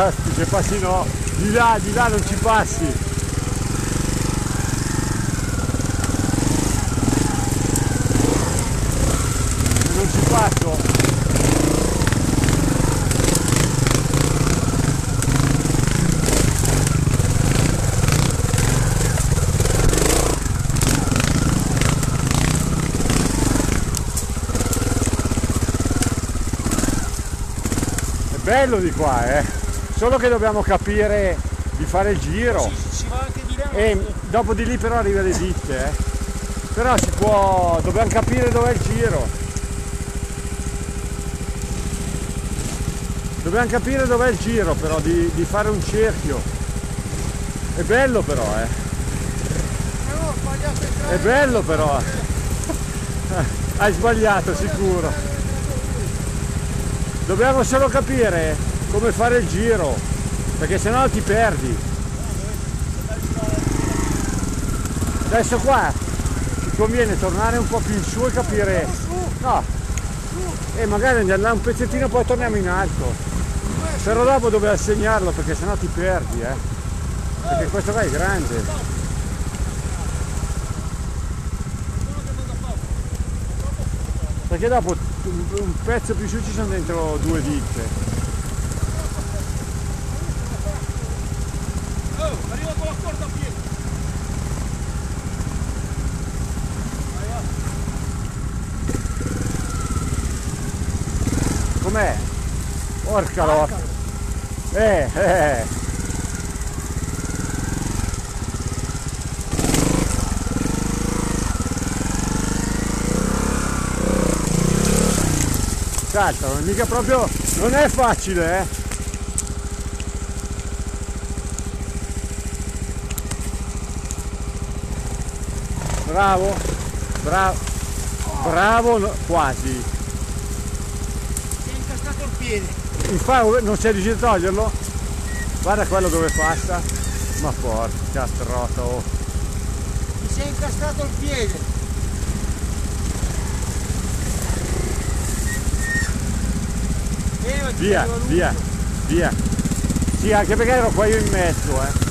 basti, se passi no, di là, di là non ci passi. Non ci passo. Bello di qua, eh. Solo che dobbiamo capire di fare il giro. Si, si va anche di là. E dopo di lì però arriva le ditte, eh. Però si può. dobbiamo capire dov'è il giro. Dobbiamo capire dov'è il giro però, di, di fare un cerchio. È bello però, eh. È bello però. Hai sbagliato sicuro. Dobbiamo solo capire come fare il giro, perché sennò ti perdi. Adesso qua ci conviene tornare un po' più in su e capire. No. E magari andiamo un pezzettino poi torniamo in alto. Però dopo dobbiamo segnarlo perché sennò ti perdi, eh. Perché questo qua è grande. Perché dopo un pezzo più su ci sono dentro due ditte. Oh, arriva con la corda a piedi. Com'è? Porca locca. Eh, eh. Saltano, mica proprio, non è facile, eh. Bravo, bravo, bravo, no- quasi. Si è incastrato il piede. Il faro non sei riuscito a toglierlo? Guarda quello dove passa. Ma porca trota, oh. Mi si è incastrato il piede. Eh, Via, via, via. Sì, anche perché ero qua io in mezzo, eh.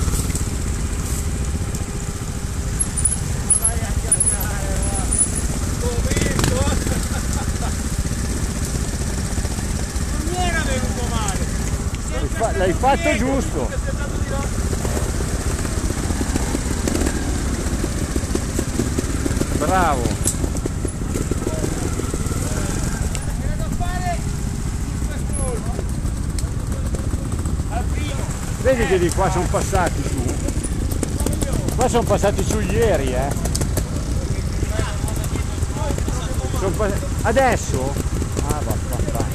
Vai a cagare, va. T'ho visto. Non mi era venuto male. Si è L'hai fatto giusto. Bravo. Era da fare al primo. Vedi che di qua sono passati su. Qua sono passati su ieri, eh. Sono pas- Adesso? Ah, va, va, va.